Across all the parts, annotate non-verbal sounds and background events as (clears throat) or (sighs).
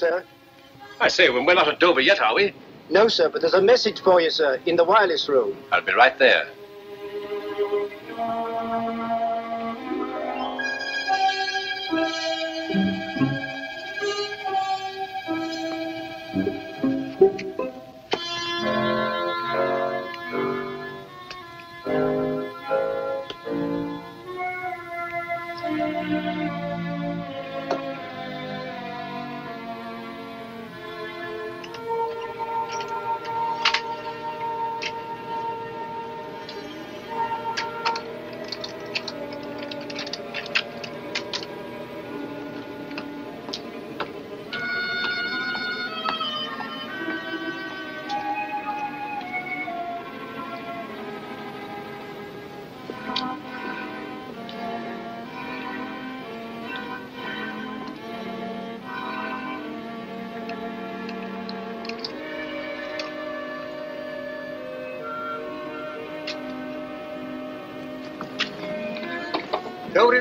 there? Steward, sir. I say, well, we're not at Dover yet, are we? No, sir, but there's a message for you, sir, in the wireless room. I'll be right there. (laughs)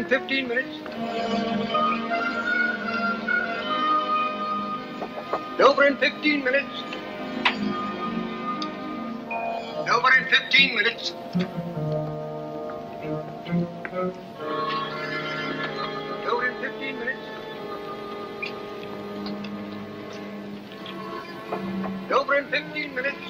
15 minutes. Over in 15 minutes. Over in 15 minutes. Over in 15 minutes. Over in 15 minutes.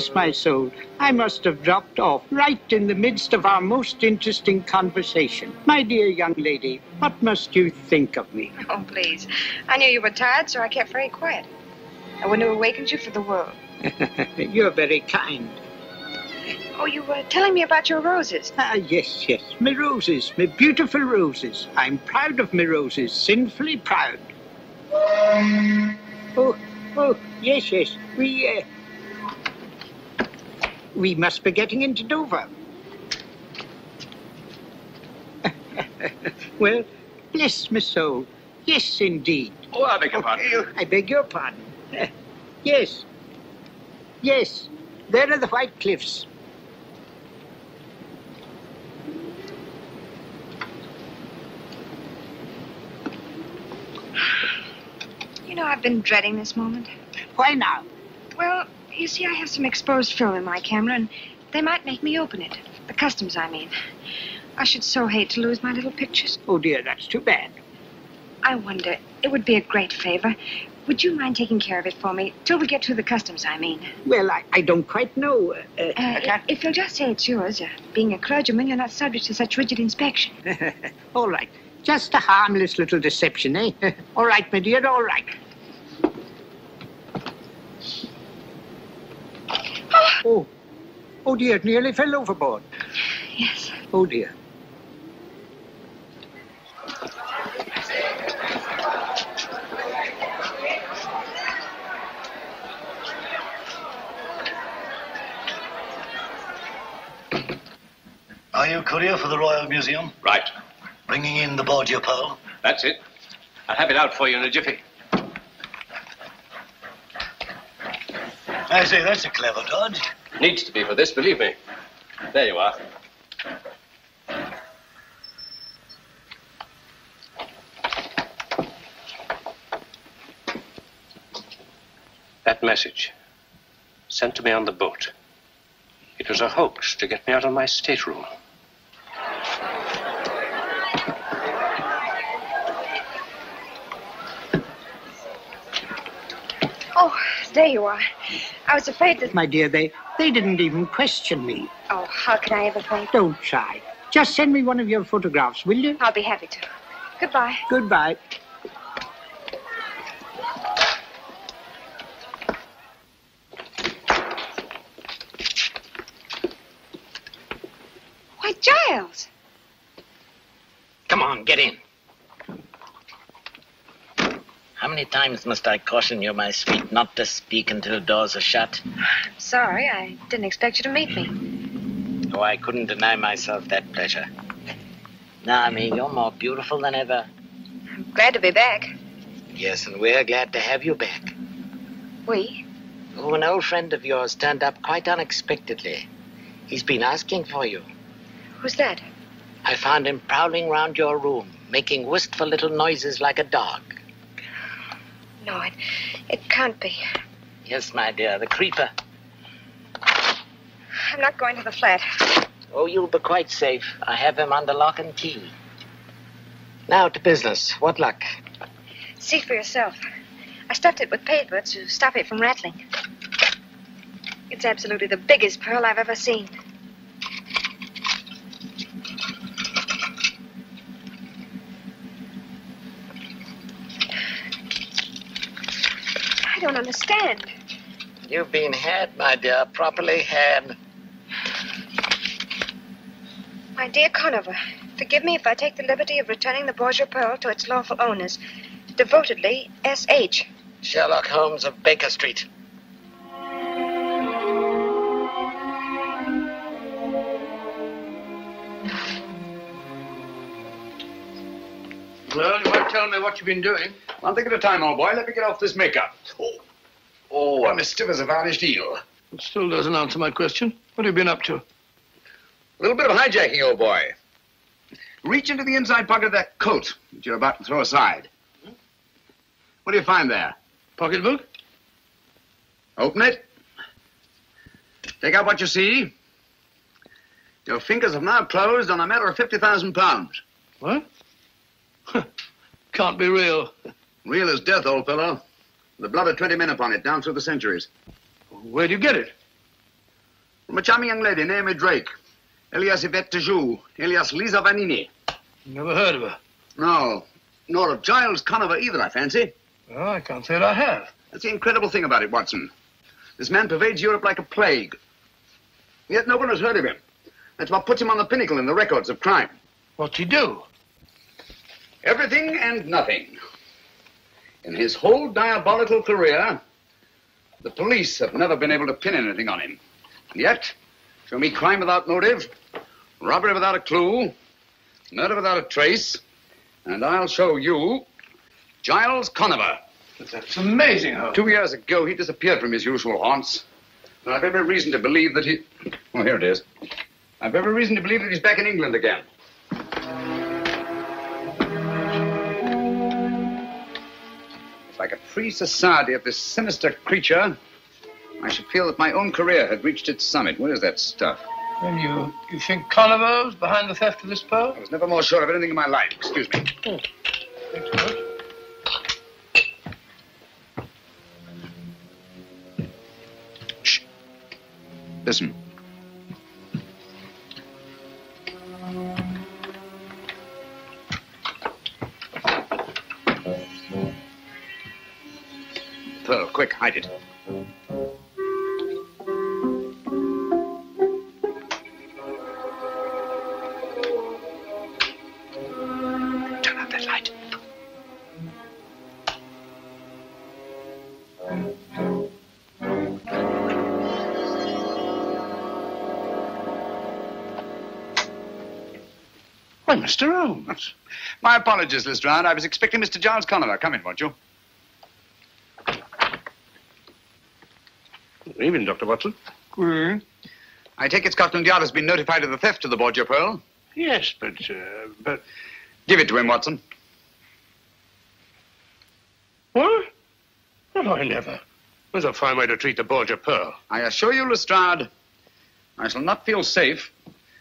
Bless my soul. I must have dropped off right in the midst of our most interesting conversation. My dear young lady, what must you think of me? Oh, please. I knew you were tired, so I kept very quiet. I wouldn't have awakened you for the world. (laughs) You're very kind. Oh, you were telling me about your roses. Ah, yes, yes. My roses, my beautiful roses. I'm proud of my roses, sinfully proud. Oh, oh, yes, yes. We, uh, we must be getting into Dover. (laughs) well, bless my soul. Yes, indeed. Oh, I beg your pardon. I beg your pardon. (laughs) Yes. Yes. There are the White Cliffs. You know, I've been dreading this moment. Why now? Well, you see, I have some exposed film in my camera, and they might make me open it. The customs, I mean. I should so hate to lose my little pictures. Oh, dear, that's too bad. I wonder, it would be a great favor. Would you mind taking care of it for me? Till we get through the customs, I mean. Well, I, I don't quite know. Uh, Uh, uh, if you'll just say it's yours, uh, being a clergyman, you're not subject to such rigid inspection. (laughs) all right. Just a harmless little deception, eh? (laughs) all right, my dear, all right. Oh, oh dear, it nearly fell overboard. Yes. Oh dear. Are you courier for the Royal Museum? Right. Bringing in the Borgia pearl? That's it. I'll have it out for you in a jiffy. I say, that's a clever dodge. Needs to be for this, believe me. There you are. That message, sent to me on the boat. It was a hoax to get me out of my stateroom. Oh, there you are. I was afraid that. My dear, they, they didn't even question me. Oh, how can I ever think? Don't try. Just send me one of your photographs, will you? I'll be happy to. Goodbye. Goodbye. Why, Giles! Come on, get in. How many times must I caution you, my sweet, not to speak until doors are shut? (sighs) Sorry, I didn't expect you to meet me. Oh, I couldn't deny myself that pleasure. Now, I mean, you're more beautiful than ever. I'm glad to be back. Yes, and we're glad to have you back. We? Oh, an old friend of yours turned up quite unexpectedly. He's been asking for you. Who's that? I found him prowling round your room, making wistful little noises like a dog. No, it, it can't be. Yes, my dear, the creeper. I'm not going to the flat. Oh, you'll be quite safe. I have him under lock and key. Now to business. What luck? See for yourself. I stuffed it with paper to stop it from rattling. It's absolutely the biggest pearl I've ever seen. I don't understand. You've been had, my dear, properly had. My dear Conover, forgive me if I take the liberty of returning the Borgia pearl to its lawful owners. Devotedly, S.H. Sherlock Holmes of Baker Street. Well, you won't tell me what you've been doing. One thing at a time, old boy. Let me get off this makeup. Oh, oh I'm as stiff as a varnished eel. It still doesn't answer my question. What have you been up to? A little bit of hijacking, old boy. Reach into the inside pocket of that coat that you're about to throw aside. What do you find there? Pocketbook? Open it. Take out what you see. Your fingers have now closed on a matter of 50,000 pounds. What? (laughs) Can't be real. Real as death, old fellow. The blood of 20 men upon it, down through the centuries. Where'd you get it? From a charming young lady named Drake. Elias Yvette Tejou, alias Lisa Vanini. Never heard of her. No, nor of Giles Conover either, I fancy. Well, I can't say that I have. That's the incredible thing about it, Watson. This man pervades Europe like a plague. Yet no one has heard of him. That's what puts him on the pinnacle in the records of crime. What's he do? Everything and nothing. In his whole diabolical career, the police have never been able to pin anything on him. And yet, show me crime without motive, robbery without a clue, murder without a trace, and I'll show you Giles Conover. That's amazing, Holmes. Two years ago, he disappeared from his usual haunts. And I've every reason to believe that he. Well, here it is. I've every reason to believe that he's back in England again. If a free society of this sinister creature, I should feel that my own career had reached its summit. Where is that stuff? And you, you think Conover's behind the theft of this pearl? I was never more sure of anything in my life. Excuse me. Oh, thanks so much. Listen. Pearl, quick, hide it. Turn out that light. Why, Mr. Holmes. My apologies, Lestrade. I was expecting Mr. Giles Conover. Come in, won't you? Good evening, Dr. Watson. Hmm? I take it Scotland Yard has been notified of the theft of the Borgia Pearl. Yes, but, uh, but... Give it to him, Watson. What? Well, I never. That's a fine way to treat the Borgia Pearl. I assure you, Lestrade, I shall not feel safe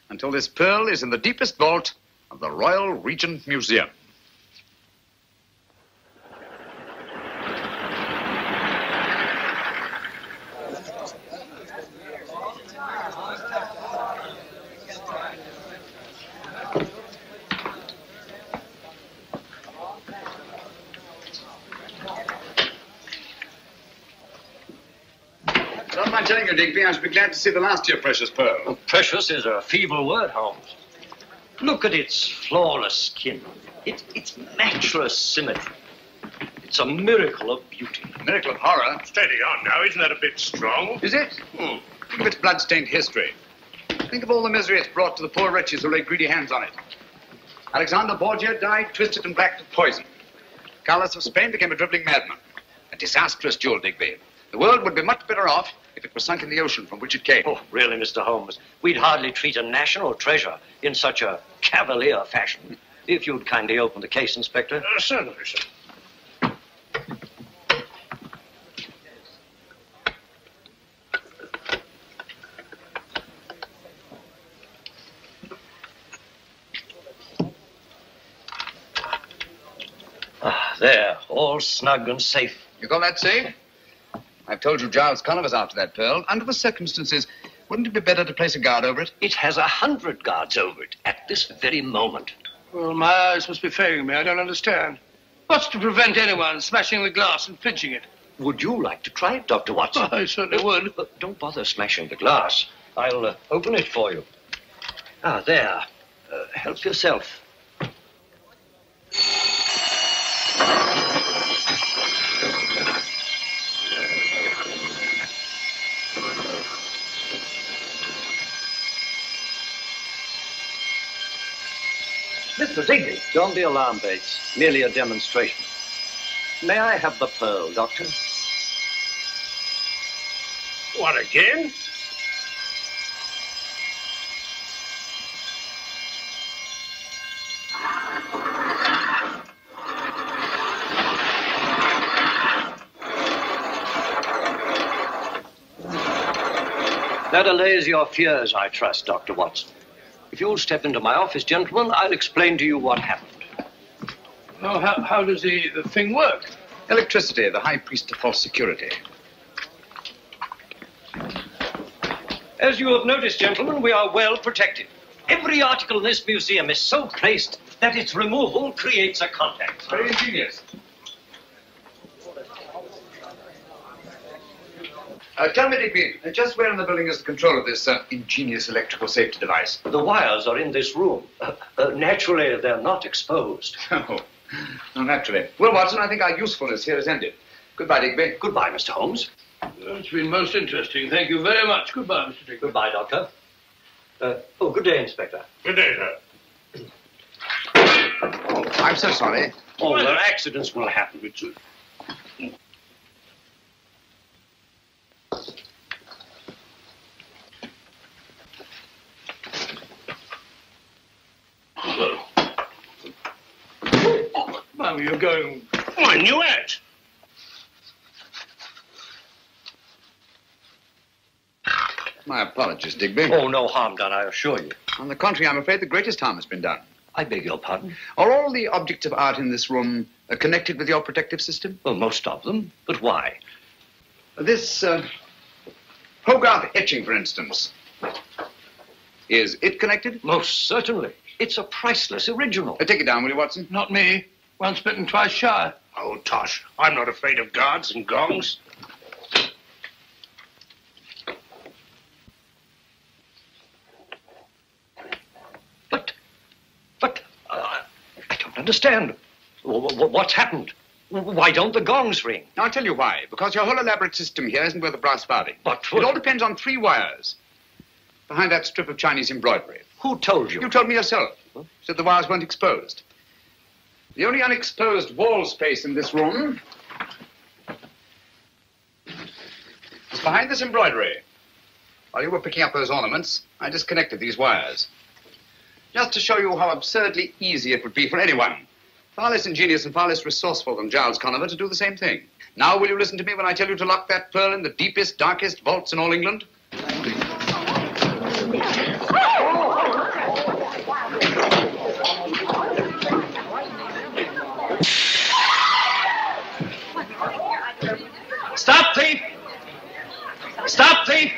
until this pearl is in the deepest vault of the Royal Regent Museum. Don't mind telling you, Digby, I should be glad to see the last of your precious pearl. Precious is a feeble word, Holmes. Look at its flawless skin, it, its matchless symmetry. It's a miracle of beauty. A Miracle of horror. Steady on now. Isn't that a bit strong? Is it? Hmm. Think of its blood-stained history. Think of all the misery it's brought to the poor wretches who lay greedy hands on it. Alexander Borgia died twisted and black with poison. Carlos of Spain became a dribbling madman. A disastrous duel, Digby. The world would be much better off if it were sunk in the ocean from which it came. Oh, really, Mr. Holmes? We'd hardly treat a national treasure in such a cavalier fashion. If you'd kindly open the case, Inspector. Uh, certainly, sir. Ah, there, all snug and safe. You call that safe? I've told you Giles Conover's after that pearl. Under the circumstances, wouldn't it be better to place a guard over it? It has a hundred guards over it at this very moment. Well, my eyes must be failing me. I don't understand. What's to prevent anyone smashing the glass and pinching it? Would you like to try it, Dr. Watson? (laughs) I certainly would. But (laughs) don't bother smashing the glass. I'll uh, open it for you. Ah, there. Uh, help yourself. Mr. Digby, don't be alarmed, Bates. Merely a demonstration. May I have the pearl, Doctor? What, again? That allays your fears, I trust, Dr. Watson. If you'll step into my office, gentlemen, I'll explain to you what happened. Oh, how, how does the, the thing work? Electricity, the high priest of false security. As you have noticed, gentlemen, we are well protected. Every article in this museum is so placed that its removal creates a contact. Very ingenious. Uh, tell me, Digby, uh, just where in the building is the control of this uh, ingenious electrical safety device? The wires are in this room. Uh, uh, naturally, they're not exposed. (laughs) Oh, no, naturally. Well, Watson, I think our usefulness here is ended. Goodbye, Digby. Goodbye, Mr. Holmes. It's been most interesting. Thank you very much. Goodbye, Mr. Digby. Goodbye, Doctor. Uh, oh, good day, Inspector. Good day, sir. Oh, I'm so sorry. Oh, there accidents will happen. Mum, you're going. I knew it. My apologies, Digby. Oh, no harm done, I assure you. On the contrary, I'm afraid the greatest harm has been done. I beg your pardon. Are all the objects of art in this room uh, connected with your protective system? Well, most of them. But why? This uh, Hogarth etching, for instance. Is it connected? Most certainly. It's a priceless original. Uh, take it down, will you, Watson? Not me. Once bitten, twice shy. Oh, Tosh, I'm not afraid of guards and gongs. But, but, uh, I don't understand. Wh- wh- What's happened? Why don't the gongs ring? I'll tell you why. Because your whole elaborate system here isn't worth a brass farthing. But It all depends on three wires. Behind that strip of Chinese embroidery. Who told you? You told me yourself. You said the wires weren't exposed. The only unexposed wall space in this room is behind this embroidery. While you were picking up those ornaments, I disconnected these wires. Just to show you how absurdly easy it would be for anyone, far less ingenious and far less resourceful than Giles Conover, to do the same thing. Now, will you listen to me when I tell you to lock that pearl in the deepest, darkest vaults in all England? Stop, thief! Stop!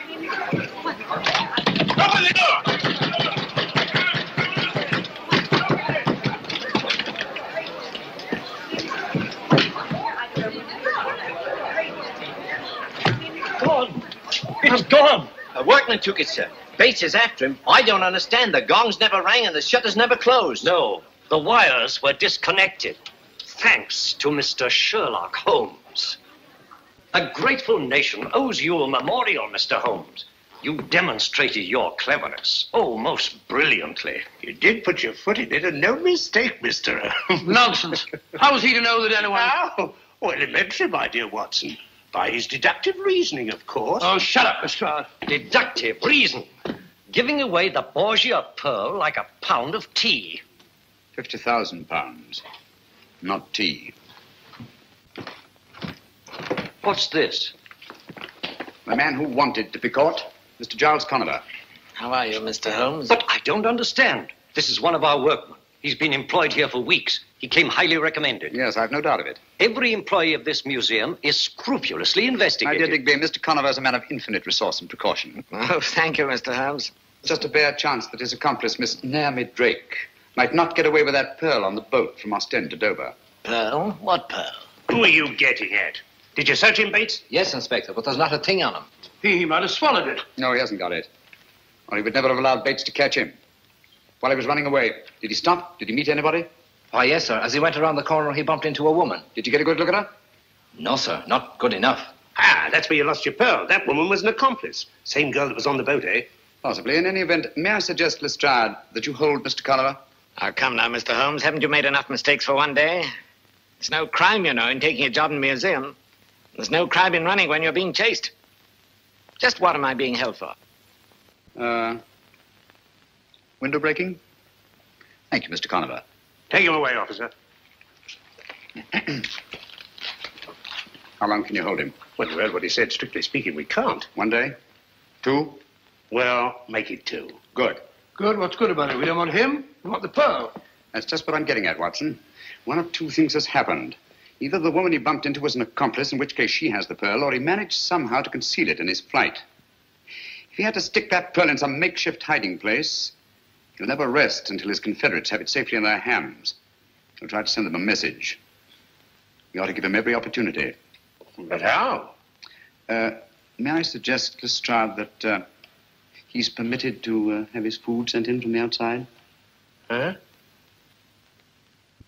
Open the door! Gone! It's gone! A workman took it, sir. Bates is after him. I don't understand. The gongs never rang and the shutters never closed. No, the wires were disconnected. Thanks to Mr. Sherlock Holmes. A grateful nation owes you a memorial, Mr. Holmes. You demonstrated your cleverness. Oh, most brilliantly. You did put your foot in it, and no mistake, Mr. Nonsense. How was he to know that anyone... How? Oh, elementary, my dear Watson. By his deductive reasoning, of course. Oh, shut up, Lestrade. Deductive reason. Giving away the Borgia pearl like a pound of tea. Fifty thousand pounds. Not tea. What's this? The man who wanted to be caught, Mr. Giles Conover. How are you, Mr. Holmes? But I don't understand. This is one of our workmen. He's been employed here for weeks. He came highly recommended. Yes, I've no doubt of it. Every employee of this museum is scrupulously investigated. My investigated. dear Digby, Mr. Conover is a man of infinite resource and precaution. (laughs) Oh, thank you, Mr. Holmes. Just a bare chance that his accomplice, Miss Naomi Drake, might not get away with that pearl on the boat from Ostend to Dover. Pearl? What pearl? Who are you getting at? Did you search him, Bates? Yes, Inspector, but there's not a thing on him. He, he might have swallowed it. No, he hasn't got it. Or he would never have allowed Bates to catch him. While he was running away, did he stop? Did he meet anybody? Why, yes, sir. As he went around the corner, he bumped into a woman. Did you get a good look at her? No, sir. Not good enough. Ah, that's where you lost your pearl. That woman was an accomplice. Same girl that was on the boat, eh? Possibly. In any event, may I suggest, Lestrade, that you hold Mr. Conover? Oh, come now, Mr. Holmes. Haven't you made enough mistakes for one day? It's no crime, you know, in taking a job in a museum. There's no crime in running when you're being chased. Just what am I being held for? Uh, window breaking? Thank you, Mr. Conover. Take him away, officer. (clears throat) How long can you hold him? Well, you heard what he said. Strictly speaking, we can't. One day? Two? Well, make it two. Good. Good, what's good about it? We don't want him, we want the pearl. That's just what I'm getting at, Watson. One of two things has happened. Either the woman he bumped into was an accomplice, in which case she has the pearl, or he managed somehow to conceal it in his flight. If he had to stick that pearl in some makeshift hiding place, he'll never rest until his Confederates have it safely in their hands. He'll try to send them a message. We ought to give him every opportunity. But how? Uh, may I suggest, Lestrade, that uh, he's permitted to uh, have his food sent in from the outside? Huh?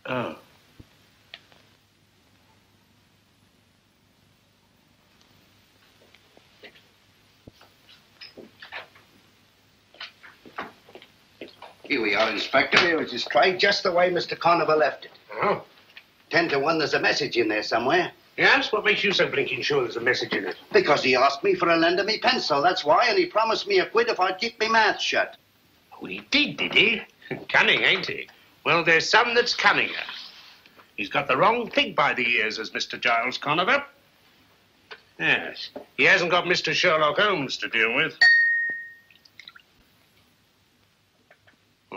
Oh. Here we are, Inspector. Here is his tray, just the way Mr. Conover left it. Oh. Ten to one, there's a message in there somewhere. Yes? What makes you so blinking sure there's a message in it? Because he asked me for a lend of me pencil, that's why, and he promised me a quid if I'd keep me mouth shut. Oh, he did, did he? (laughs) Cunning, ain't he? Well, there's some that's cunninger. He's got the wrong pig by the ears, as Mr. Giles Conover. Yes. He hasn't got Mr. Sherlock Holmes to deal with.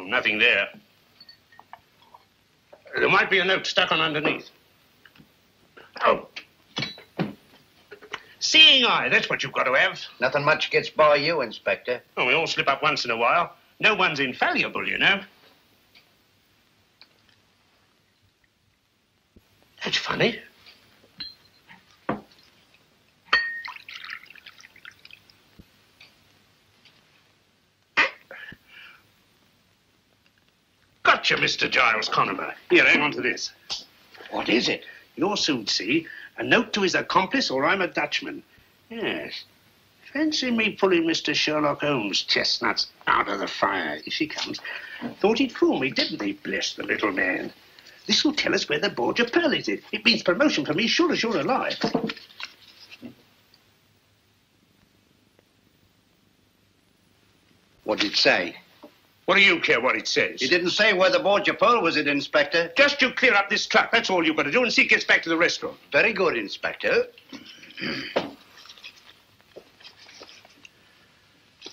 Nothing there. There might be a note stuck on underneath. Oh. Seeing eye, that's what you've got to have. Nothing much gets by you, Inspector. Oh, we all slip up once in a while. No one's infallible, you know. That's funny. Mr. Giles Conover. Here, hang on to this. What is it? You'll soon see. A note to his accomplice, or I'm a Dutchman. Yes. Fancy me pulling Mr. Sherlock Holmes' chestnuts out of the fire. Here she comes. Thought he'd fool me, didn't he? Bless the little man. This will tell us where the Borgia Pearl is. It It means promotion for me, sure as you're alive. What did it say? What do you care what it says? He didn't say where the Borgia Pearl was it, Inspector. Just you clear up this truck. That's all you've got to do, and see gets back to the restaurant. Very good, Inspector.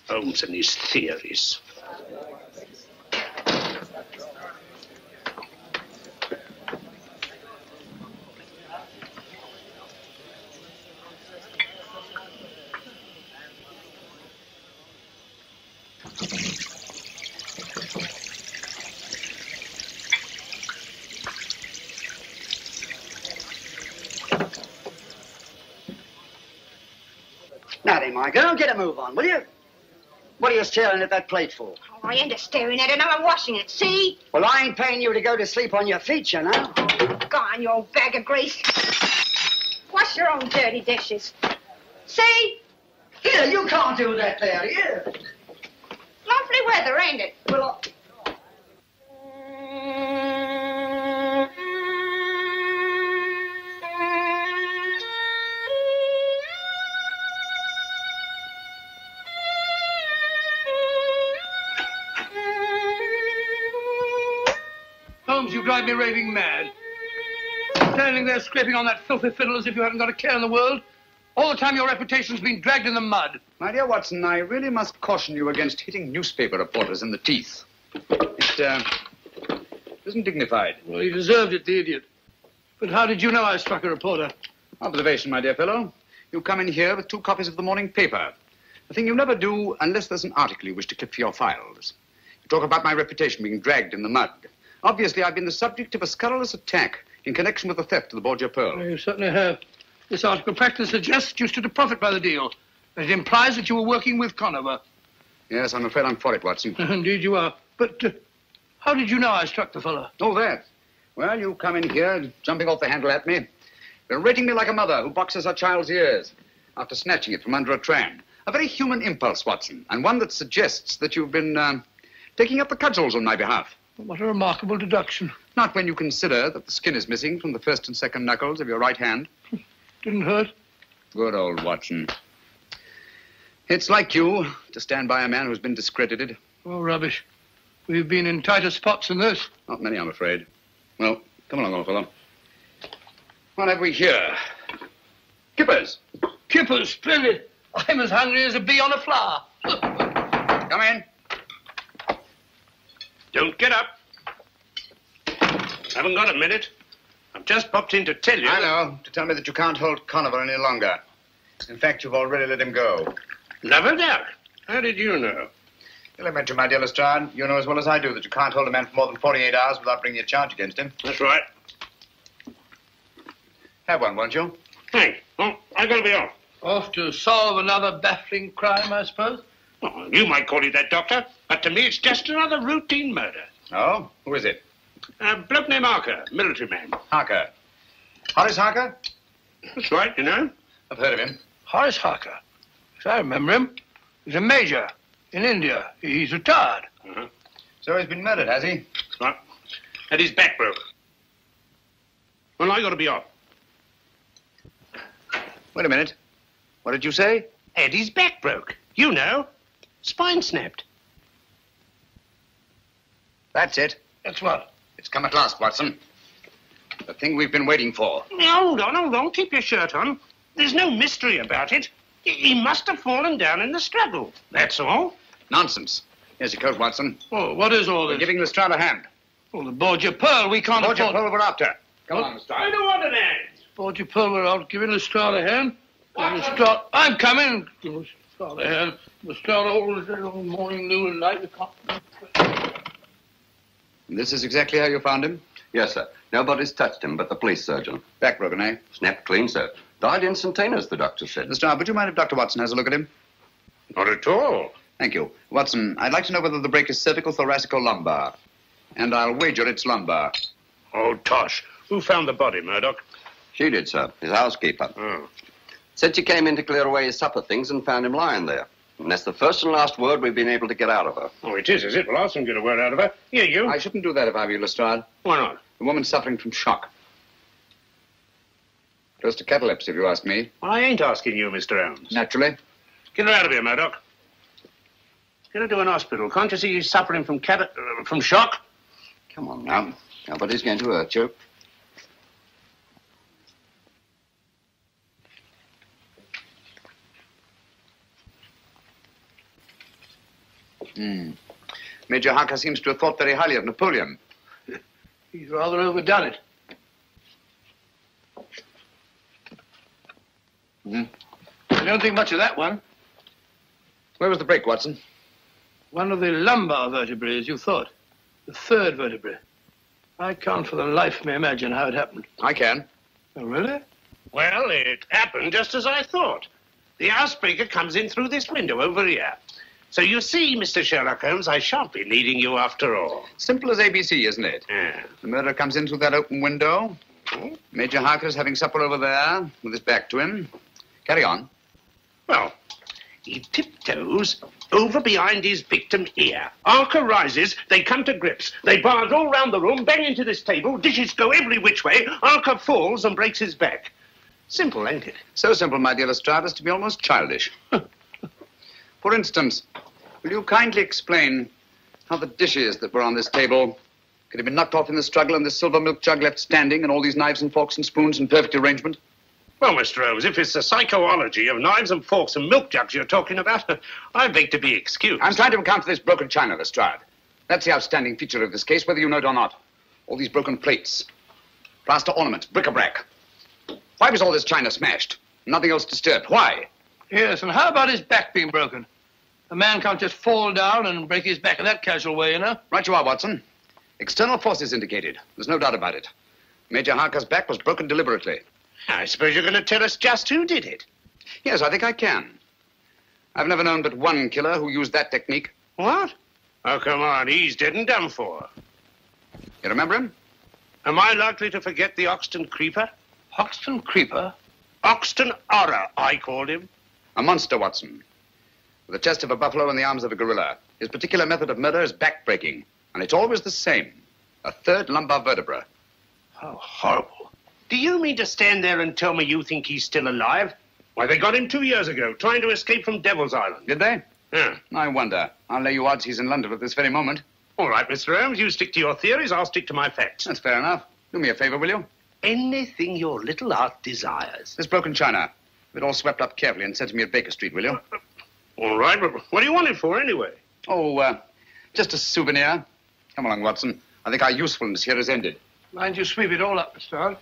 Holmes and his theories. Now then, my girl, get a move on, will you? What are you staring at that plate for? Oh, I ain't a staring at it. I'm washing it. See? Well, I ain't paying you to go to sleep on your feet, you know. Go on, you old bag of grease. Wash your own dirty dishes. See? Here, you can't do that there. Here. Lovely weather, ain't it? Well, me raving mad. Standing there scraping on that filthy fiddle as if you hadn't got a care in the world. All the time your reputation's been dragged in the mud. My dear Watson, I really must caution you against hitting newspaper reporters in the teeth. It, uh, isn't dignified. Well, he deserved it, the idiot. But how did you know I struck a reporter? Observation, my dear fellow. You come in here with two copies of the morning paper. A thing you never do unless there's an article you wish to clip for your files. You talk about my reputation being dragged in the mud. Obviously, I've been the subject of a scurrilous attack in connection with the theft of the Borgia Pearl. You certainly have. This article practically suggests you stood to profit by the deal. It implies that you were working with Conover. Yes, I'm afraid I'm for it, Watson. (laughs) Indeed you are. But uh, how did you know I struck the fellow? Oh, that. Well, you come in here, jumping off the handle at me, berating me like a mother who boxes her child's ears after snatching it from under a tram. A very human impulse, Watson, and one that suggests that you've been uh, taking up the cudgels on my behalf. What a remarkable deduction. Not when you consider that the skin is missing from the first and second knuckles of your right hand. (laughs) Didn't hurt. Good old Watson. It's like you to stand by a man who's been discredited. Oh, rubbish. We've been in tighter spots than this. Not many, I'm afraid. Well, come along, old fellow. What have we here? Kippers. Kippers, splendid. I'm as hungry as a bee on a flower. Come in. Don't get up. I haven't got a minute. I've just popped in to tell you. I know. To tell me that you can't hold Conover any longer. In fact, you've already let him go. Never doubt. How did you know? Elementary, my dear Lestrade. You know as well as I do that you can't hold a man for more than 48 hours without bringing a charge against him. That's right. Have one, won't you? Thanks. Oh, I've gotta be off. Off to solve another baffling crime, I suppose? Oh, you might call it that, Doctor, but to me it's just another routine murder. Oh? Who is it? A bloke named Harker, military man. Harker. Horace Harker? That's right, you know. I've heard of him. Horace Harker. Yes, I remember him. He's a major in India. He's retired. Uh-huh. So he's been murdered, has he? That's right. And his back broke. Well, I gotta be off. Wait a minute. What did you say? Eddie's back broke. You know. Spine snapped. That's it. That's what? It's come at last, Watson. The thing we've been waiting for. Now, hold on, hold on. Keep your shirt on. There's no mystery about it. He- He must have fallen down in the struggle. That's all. Nonsense. Here's your coat, Watson. Oh, what is all We're this? giving Lestrade a hand. Oh, the Borgia Pearl. We can't Borgia afford... Pearl we're after. Come What? on, I Lestrade. don't want an hand. Borgia Pearl, we're out giving Lestrade a hand. And Lestrade... I'm coming. Give Lestrade a hand. Lestrade all day, all morning, noon, and night. We can't... This is exactly how you found him? Yes, sir. Nobody's touched him but the police surgeon. Back broken, eh? Snapped clean, sir. Died instantaneous, the doctor said. Mr. Lestrade, would you mind if Dr. Watson has a look at him? Not at all. Thank you. Watson, I'd like to know whether the break is cervical, thoracic, or lumbar. And I'll wager it's lumbar. Oh, tosh. Who found the body, Murdoch? She did, sir. His housekeeper. Oh. Said she came in to clear away his supper things and found him lying there. And that's the first and last word we've been able to get out of her. Oh, it is, is it? Well, I'll soon get a word out of her. Here, you. I shouldn't do that if I were you, Lestrade. Why not? The woman's suffering from shock. Close to catalepsy, if you ask me. Well, I ain't asking you, Mr. Holmes. Naturally. Get her out of here, Murdoch. Get her to an hospital. Can't you see he's suffering from cat- uh, from shock? Come on now. Nobody's going to hurt you. Hmm. Major Harker seems to have thought very highly of Napoleon. (laughs) He's rather overdone it. Hmm. I don't think much of that one. Where was the break, Watson? One of the lumbar vertebrae, as you thought. The third vertebrae. I can't for the life of me imagine how it happened. I can. Oh, really? Well, it happened just as I thought. The housebreaker comes in through this window over here. So you see, Mr. Sherlock Holmes, I shan't be needing you after all. Simple as ABC, isn't it? Yeah. The murderer comes in through that open window. Major Harker's having supper over there with his back to him. Carry on. Well, He tiptoes over behind his victim here. Harker rises, they come to grips. They barge all round the room, bang into this table, dishes go every which way. Harker falls and breaks his back. Simple, ain't it? So simple, my dear Lestrade, as to be almost childish. (laughs) For instance, will you kindly explain how the dishes that were on this table could have been knocked off in the struggle and this silver milk jug left standing and all these knives and forks and spoons in perfect arrangement? Well, Mr. Holmes, if it's the psychology of knives and forks and milk jugs you're talking about, (laughs) I beg to be excused. I'm trying to account for this broken china, Lestrade. That's the outstanding feature of this case, whether you know it or not. All these broken plates, plaster ornaments, bric-a-brac. Why was all this china smashed? Nothing else disturbed. Why? Yes, and how about his back being broken? A man can't just fall down and break his back in that casual way, you know? Right you are, Watson. External forces indicated. There's no doubt about it. Major Harker's back was broken deliberately. I suppose you're going to tell us just who did it. Yes, I think I can. I've never known but one killer who used that technique. What? Oh, come on, he's dead and done for. You remember him? Am I likely to forget the Hoxton Creeper? Hoxton Creeper? Hoxton Horror, I called him. A monster, Watson. The chest of a buffalo and the arms of a gorilla. His particular method of murder is backbreaking. And it's always the same. A third lumbar vertebra. How horrible. Do you mean to stand there and tell me you think he's still alive? Why, they got him two years ago, trying to escape from Devil's Island. Did they? Yeah. I wonder. I'll lay you odds he's in London at this very moment. All right, Mr. Holmes, you stick to your theories, I'll stick to my facts. That's fair enough. Do me a favor, will you? Anything your little heart desires. This broken china. Have it all swept up carefully and sent to me at Baker Street, will you? All right, but what do you want it for anyway? Oh, uh, just a souvenir. Come along, Watson. I think our usefulness here is ended. Mind you sweep it all up, Mr. Hunt.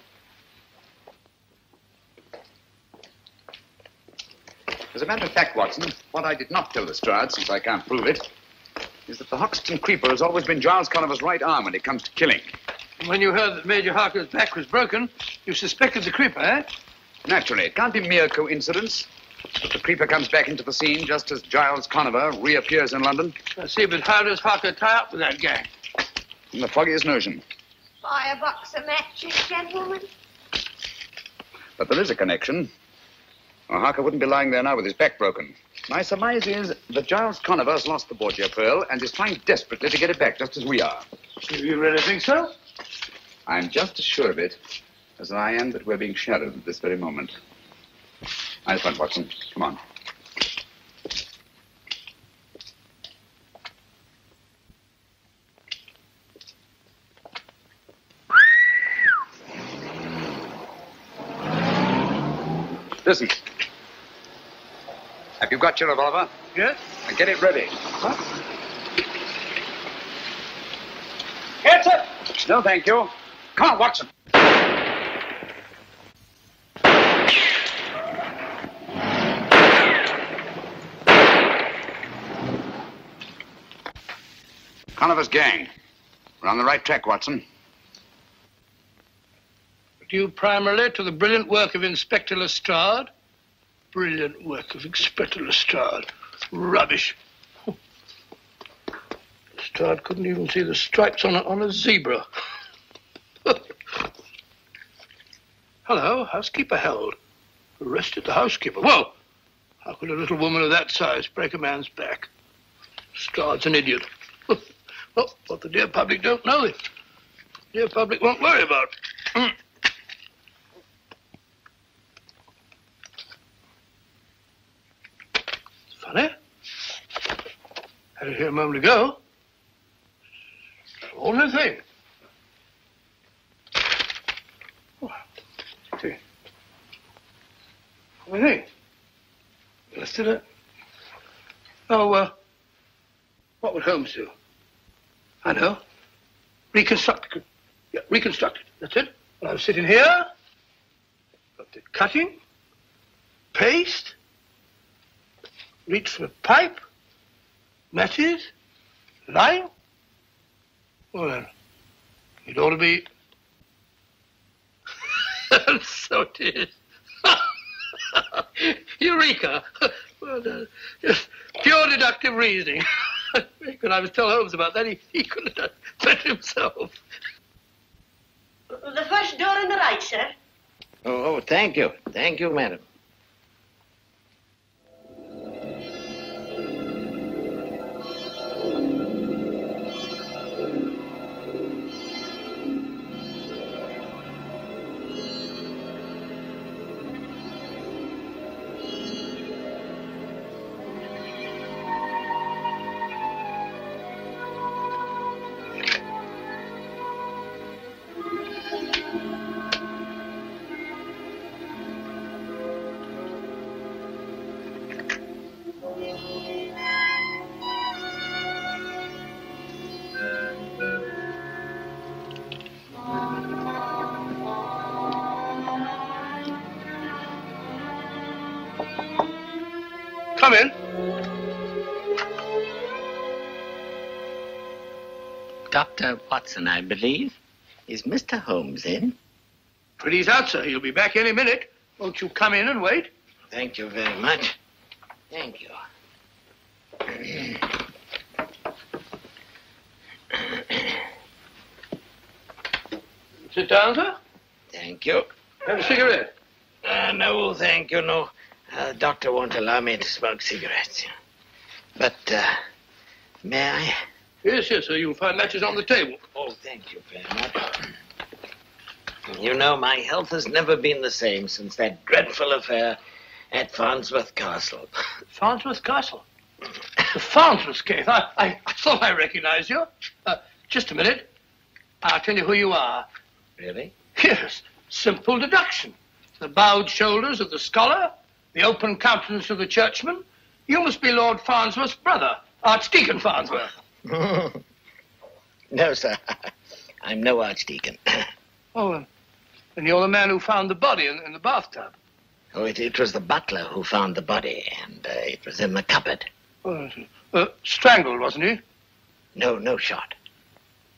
As a matter of fact, Watson, what I did not tell Lestrade, since I can't prove it, is that the Hoxton Creeper has always been Giles Conover's right arm when it comes to killing. And When you heard that Major Harker's back was broken, you suspected the creeper, eh? Naturally, it can't be mere coincidence. But the creeper comes back into the scene just as Giles Conover reappears in London. I see, but how does Harker tie up with that gang? In the foggiest notion. Buy a box of matches, gentlemen. But there is a connection. Or Harker wouldn't be lying there now with his back broken. My surmise is that Giles Conover has lost the Borgia pearl and is trying desperately to get it back, just as we are. Do you really think so? I'm just as sure of it as I am that we're being shadowed at this very moment. Eyes front, Watson. Come on. Listen. Have you got your revolver? Yes. Now get it ready. What? Hands up! No, thank you. Come on, Watson. Conover's gang. We're on the right track, Watson. Due primarily to the brilliant work of Inspector Lestrade. Brilliant work of Inspector Lestrade. Rubbish. Lestrade couldn't even see the stripes on a, on a zebra. (laughs) Hello, housekeeper held. Arrested the housekeeper. Whoa! How could a little woman of that size break a man's back? Lestrade's an idiot. Well, what the dear public don't know, it. the dear public won't worry about. Mm. Funny. Had it here a moment ago. Only thing. Oh, see. Only thing. Let's do that. Oh, uh, what would Holmes do? I know. Reconstruct it. Yeah, reconstruct it. That's it. I'm sitting here. Got the cutting, paste, reach for a pipe, matches, lime. Well then, it ought to be. (laughs) so it is. (laughs) Eureka! (laughs) Well done. Just pure deductive reasoning. When I was telling Holmes about that, he, he couldn't have done better himself. The first door on the right, sir. Oh, oh, thank you. Thank you, madam. Watson, I believe. Is Mr. Holmes in? Pretty's out, sir. He'll be back any minute. Won't you come in and wait? Thank you very much. Thank you. Sit down, sir. Thank you. Have a cigarette. Uh, no, thank you, no. Uh, doctor won't allow me to smoke cigarettes. But, uh, may I? Yes, yes, sir. You'll find matches on the table. Oh, thank you very much. You know, my health has never been the same since that dreadful affair at Farnsworth Castle. (laughs) Farnsworth Castle? Farnsworth case. I, I, I thought I recognized you. Uh, just a minute. I'll tell you who you are. Really? Yes, simple deduction. The bowed shoulders of the scholar, the open countenance of the churchman. You must be Lord Farnsworth's brother, Archdeacon Farnsworth. (laughs) no, sir. I'm no archdeacon. (clears throat) Oh, uh, and you're the man who found the body in, in the bathtub. Oh, it, it was the butler who found the body, and uh, it was in the cupboard. Oh, uh, strangled, wasn't he? No, no shot.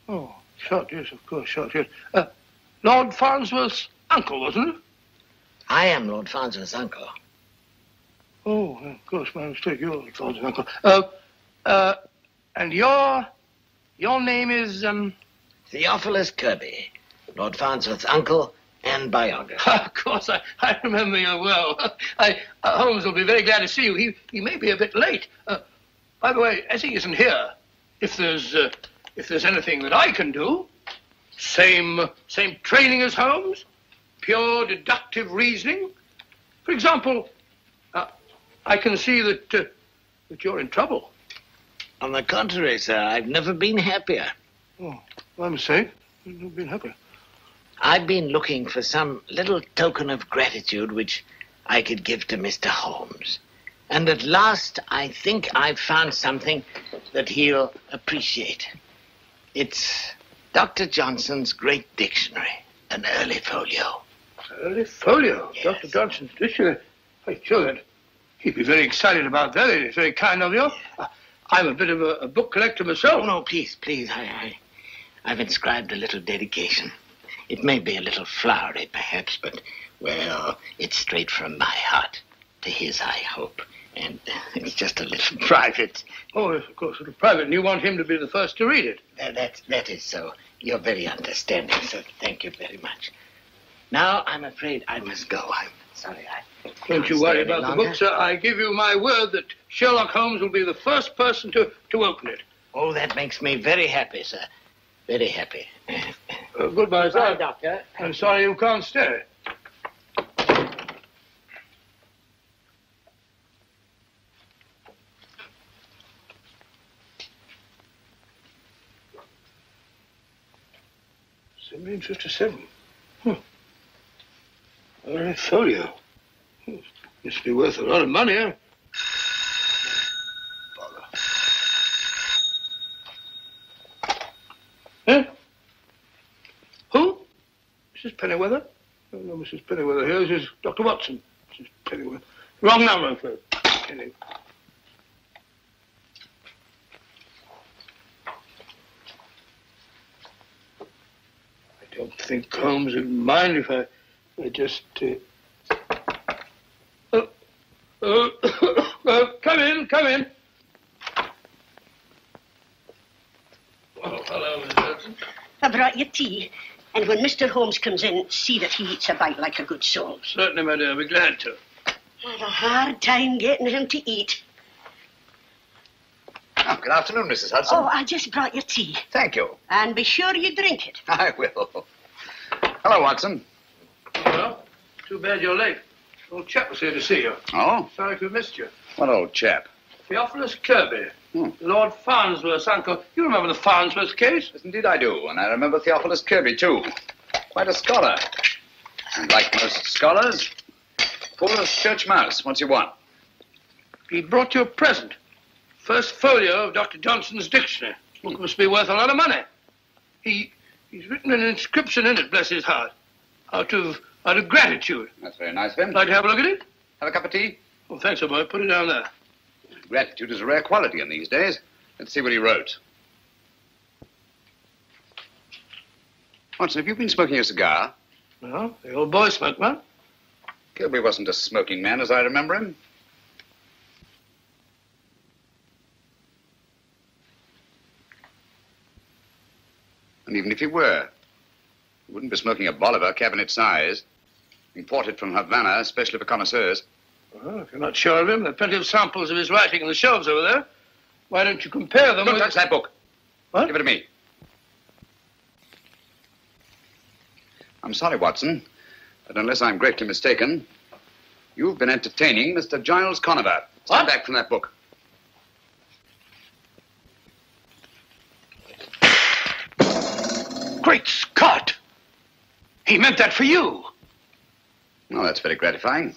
Oh, shot, yes, of course, shot, yes. Uh, Lord Farnsworth's uncle, wasn't it? I am Lord Farnsworth's uncle. Oh, of course, my mistake. You're Lord Farnsworth's uncle. Uh, uh, and your, your name is, um... Theophilus Kirby, Lord Farnsworth's uncle and biographer. (laughs) Of course, I, I remember you well. (laughs) I, uh, Holmes will be very glad to see you. He, he may be a bit late. Uh, by the way, as he isn't here, if there's, uh, if there's anything that I can do, same, same training as Holmes, pure deductive reasoning. For example, uh, I can see that, uh, that you're in trouble. On the contrary, sir, I've never been happier. Oh, my mistake. You've been happier. I've been looking for some little token of gratitude which I could give to Mr. Holmes. And at last, I think I've found something that he'll appreciate. It's Dr. Johnson's great dictionary, an early folio. Early folio, Dr. Johnson's dictionary. Sure that he'd be very excited about that. It's very kind of you. I- uh, I'm a bit of a, a book collector myself. Oh, no, please, please. I, I, I've inscribed a little dedication. It may be a little flowery, perhaps, but, well, it's straight from my heart to his, I hope. And uh, (laughs) it's just a little (laughs) private. Oh, yes, of course, it's private, and you want him to be the first to read it. Uh, that, that is so. You're very understanding, sir. Thank you very much. Now, I'm afraid I must go. I'm sorry. I Don't you worry about the book, sir. I give you my word that Sherlock Holmes will be the first person to, to open it. Oh, that makes me very happy, sir. Very happy. Uh, goodbye, sir. Bye, Doctor. I'm sorry you can't stay. Seventeen fifty-seven. Huh. Early folio. Hmm. Must be worth a lot of money, eh? Huh? Who? Mrs. Pennyweather? Oh, no, Mrs. Pennyweather here. This is Dr. Watson. Mrs. Pennyweather. Wrong number, sir. Penny. I don't think Holmes would mind if I, I just. Uh... Oh, oh, oh, come in, come in. Oh, hello, Miss Hudson. I brought you tea. And when Mr. Holmes comes in, see that he eats a bite like a good soul. Certainly, my dear. I'll be glad to. I had a hard time getting him to eat. Oh, good afternoon, Mrs. Hudson. Oh, I just brought you tea. Thank you. And be sure you drink it. (laughs) I will. Hello, Watson. Too bad you're late. Old chap was here to see you. Oh? Sorry to have missed you. What old chap? Theophilus Kirby. Hmm. Lord Farnsworth's uncle. You remember the Farnsworth case? Yes, indeed I do. And I remember Theophilus Kirby, too. Quite a scholar. And like most scholars, full of church mouse. What's you want? He brought you a present. First folio of Dr. Johnson's dictionary. Book must be worth a lot of money. He he's written an inscription in it, bless his heart. Out of out of gratitude. That's very nice of him. Like to have a look at it? Have a cup of tea? Oh, thanks, old boy. Put it down there. Gratitude is a rare quality in these days. Let's see what he wrote. Watson, have you been smoking a cigar? No, the old boy smoked one. Kirby wasn't a smoking man as I remember him. And even if he were, he wouldn't be smoking a Bolivar cabinet size, imported from Havana especially for connoisseurs. Well, if you're not sure of him, there are plenty of samples of his writing on the shelves over there. Why don't you compare them Don't with... touch that book. What? Give it to me. I'm sorry, Watson, but unless I'm greatly mistaken, you've been entertaining Mr. Giles Conover. Stand back from that book. Great Scott! He meant that for you. Oh, that's very gratifying.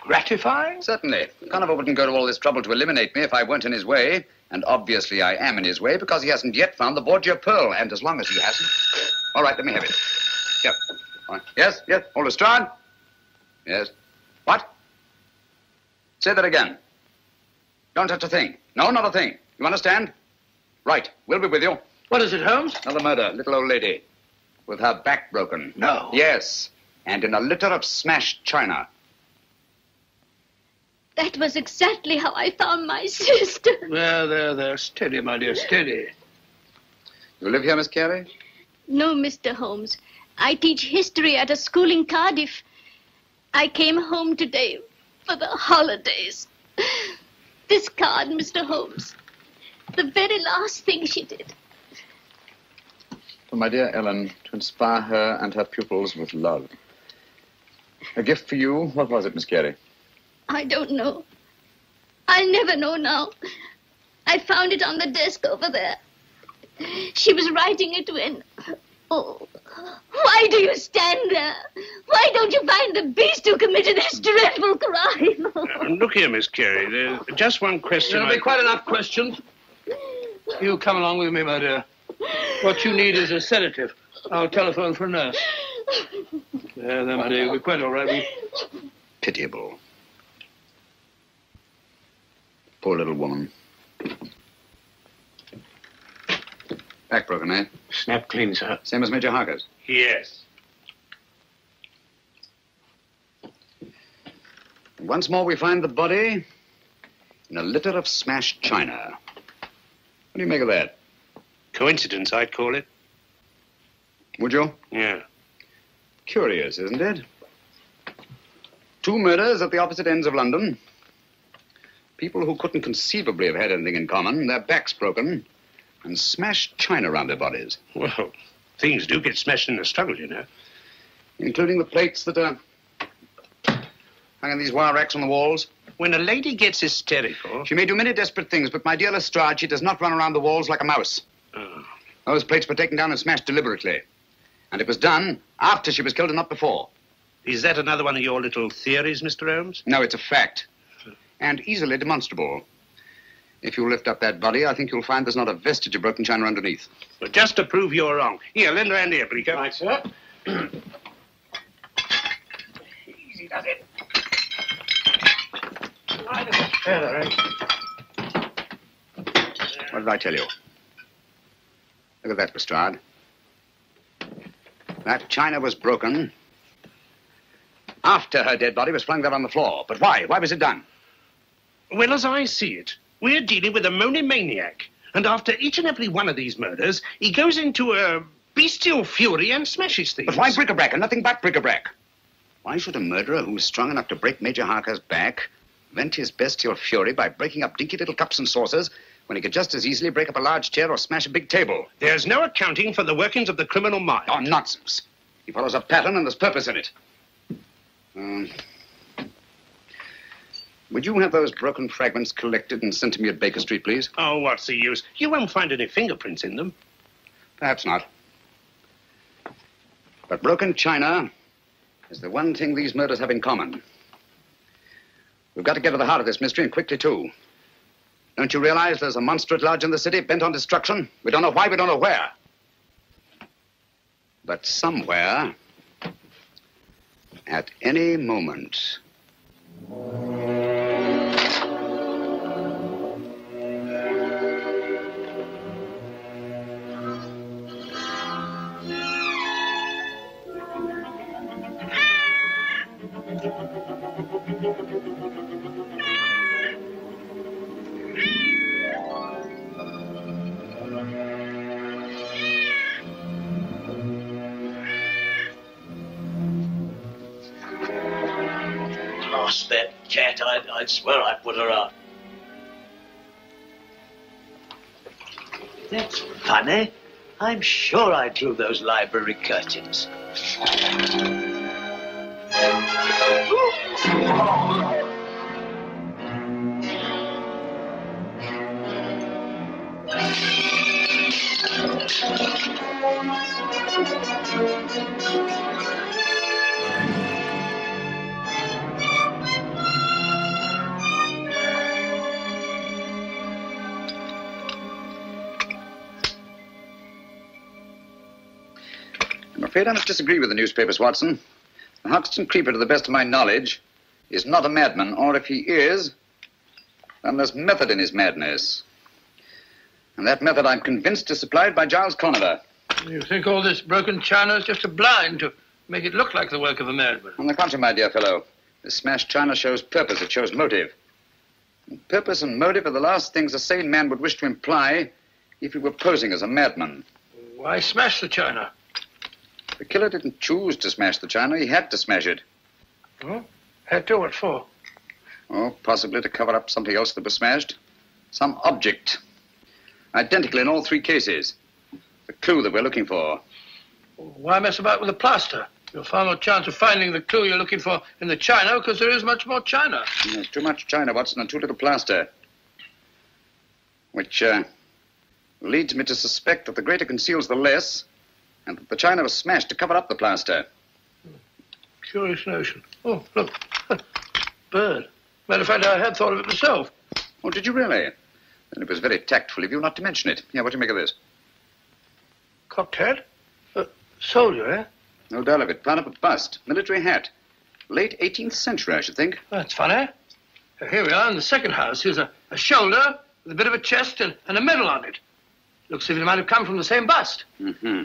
Gratifying? Certainly. Conover wouldn't go to all this trouble to eliminate me if I weren't in his way. And obviously I am in his way because he hasn't yet found the Borgia pearl. And as long as he hasn't. All right, let me have it. Here. Right. Yes, yes. Hold Lestrade. Yes. What? Say that again. Don't touch a thing. No, not a thing. You understand? Right. We'll be with you. What is it, Holmes? Another murder. Little old lady. With her back broken. No. Yes. And in a litter of smashed china. That was exactly how I found my (laughs) sister. There, there, there. Steady, my dear, steady. You live here, Miss Carey? No, Mr. Holmes. I teach history at a school in Cardiff. I came home today for the holidays. (laughs) This card, Mr. Holmes. The very last thing she did. For my dear Ellen, to inspire her and her pupils with love. A gift for you. What was it, Miss Carey? I don't know. I'll never know now. I found it on the desk over there. She was writing it when. Oh, why do you stand there? Why don't you find the beast who committed this dreadful crime? (laughs) Uh, look here, Miss Carey. There's just one question. There'll I- be quite enough questions. You come along with me, my dear. What you need is a sedative. I'll telephone for a nurse. (laughs) There, there, my dear. You'll be quite all right. We... Pitiable. Poor little woman. Back broken, eh? Snap clean, sir. Same as Major Harker's. Yes. And once more, we find the body in a litter of smashed china. What do you make of that? Coincidence, I'd call it. Would you? Yeah. Curious, isn't it? Two murders at the opposite ends of London. People who couldn't conceivably have had anything in common, their backs broken, and smashed china around their bodies. Well, things do get smashed in the struggle, you know. Including the plates that uh, are hung in these wire racks on the walls. When a lady gets hysterical. She may do many desperate things, but my dear Lestrade, she does not run around the walls like a mouse. Oh. Those plates were taken down and smashed deliberately. And it was done after she was killed and not before. Is that another one of your little theories, Mr. Holmes? No, it's a fact. And easily demonstrable. If you lift up that body, I think you'll find there's not a vestige of broken china underneath. Well, just to prove you're wrong. Here, lend a hand here, Bleeker. Right, sir. Easy does it. There, right. What did I tell you? Look at that, Lestrade. That china was broken after her dead body was flung there on the floor. But why? Why was it done? Well, as I see it, we're dealing with a monomaniac. And after each and every one of these murders, he goes into a bestial fury and smashes things. But why bric-a-brac and nothing but bric-a-brac? Why should a murderer who is strong enough to break Major Harker's back vent his bestial fury by breaking up dinky little cups and saucers when he could just as easily break up a large chair or smash a big table? There's no accounting for the workings of the criminal mind. Oh, nonsense. He follows a pattern and there's purpose in it. Um, would you have those broken fragments collected and sent to me at Baker Street, please? Oh, what's the use? You won't find any fingerprints in them. Perhaps not. But broken china is the one thing these murders have in common. We've got to get to the heart of this mystery, and quickly, too. Don't you realize there's a monster at large in the city bent on destruction? We don't know why, we don't know where. But somewhere, at any moment. Cat. I'd, I'd swear I put her out. That's funny. I'm sure I drew those library curtains. Afraid I must disagree with the newspapers, Watson. The Hoxton Creeper, to the best of my knowledge, is not a madman, or if he is, then there's method in his madness. And that method, I'm convinced, is supplied by Giles Conover. You think all this broken china is just a blind to make it look like the work of a madman? On the contrary, my dear fellow, this smashed china shows purpose, it shows motive. And purpose and motive are the last things a sane man would wish to imply if he were posing as a madman. Why smash the china? The killer didn't choose to smash the china, he had to smash it. Oh? Had to? What for? Oh, possibly to cover up something else that was smashed. Some object. Identical in all three cases. The clue that we're looking for. Why mess about with the plaster? You'll far more chance of finding the clue you're looking for in the china because there is much more china. There's too much china, Watson, and too little plaster. Which uh, leads me to suspect that the greater conceals the less, and the china was smashed to cover up the plaster. Curious notion. Oh, look. (laughs) Bird. Matter of fact, I had thought of it myself. Oh, did you really? Then it was very tactful of you not to mention it. Yeah, what do you make of this? Cocked hat? Uh, soldier, eh? No doubt of it. Part of a bust. Military hat. Late 18th century, I should think. That's funny. Here we are in the second house. Here's a, a shoulder with a bit of a chest and, and a medal on it. Looks as if it might have come from the same bust. Mm-hmm.